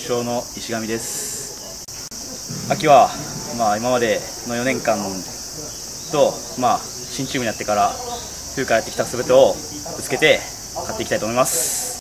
将の石上です。秋は、まあ、今までの4年間と、まあ、新チームになってから冬からやってきた全てをぶつけて勝っていきたいと思います。